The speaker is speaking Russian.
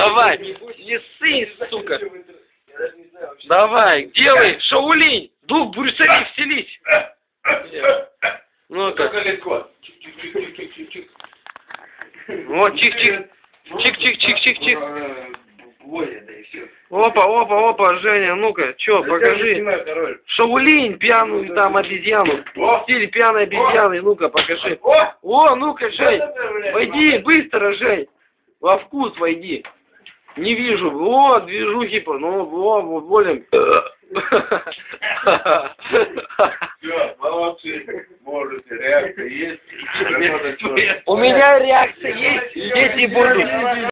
Давай, не ссы, сука. Давай, делай, Шаулинь, дух Брюсселя вселись. Ну-ка, вот, чих-чих, чих-чих-чих-чих-чих. Воля, да и все. Опа, опа, опа, Женя, ну-ка, чё, покажи. король. Шаулинь, пьяную там обезьяну. В стиле пьяной обезьяны, ну-ка, покажи. О! О, ну-ка, Жень, войди, быстро, Жень. Во вкус войди. Не вижу. Движухи, по- ну, во, во, волим. Все, молодцы. Можете, реакция есть. У меня реакция есть, дети будут.